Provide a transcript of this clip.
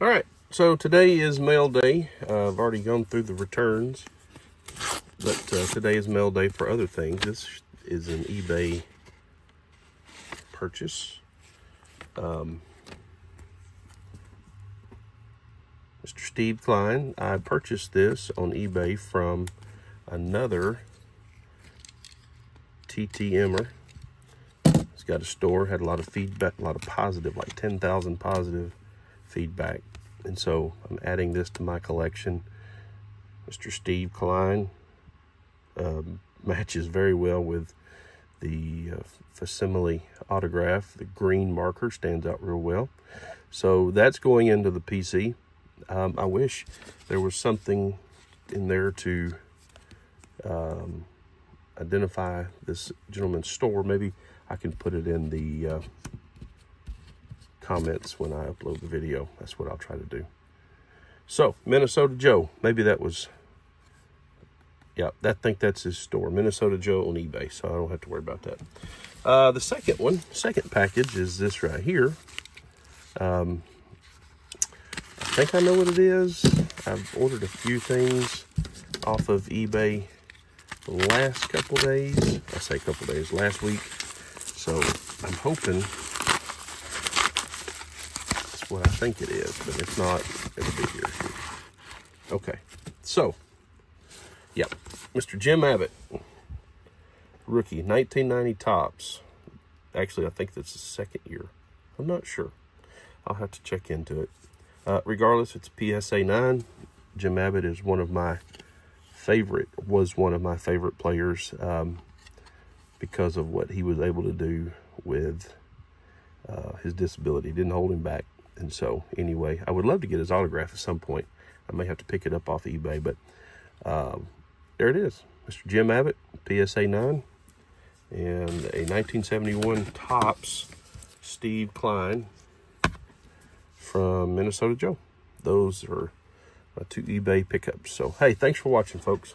All right, so today is mail day. Uh, I've already gone through the returns, but uh, today is mail day for other things. This is an eBay purchase. Um, Mr. Steve Kline. I purchased this on eBay from another TTMer. It's got a store, had a lot of feedback, a lot of positive, like 10,000 positive feedback. And so I'm adding this to my collection. Mr. Steve Kline um, matches very well with the uh, facsimile autograph. The green marker stands out real well. So that's going into the PC. Um, I wish there was something in there to um, identify this gentleman's store. Maybe I can put it in the uh, comments when I upload the video. That's what I'll try to do. So, Minnesota Joe. Maybe that was, yeah, I think that's his store. Minnesota Joe on eBay, so I don't have to worry about that. Uh, the second one, second package is this right here. Um, I think I know what it is. I've ordered a few things off of eBay the last couple days. I say couple days, last week. So I'm hoping what I think it is, but if not, it'll be here. Okay, so, yeah, Mr. Jim Abbott, rookie, 1990 Topps. Actually, I think that's the second year. I'm not sure. I'll have to check into it. Uh, regardless, it's PSA 9. Jim Abbott is one of my favorite, was one of my favorite players um, because of what he was able to do with uh, his disability. Didn't hold him back. And so, anyway, I would love to get his autograph at some point. I may have to pick it up off eBay, but um, there it is. Mr. Jim Abbott, PSA 9, and a 1971 Topps Steve Kline from Minnesota Joe. Those are my two eBay pickups. So, hey, thanks for watching, folks.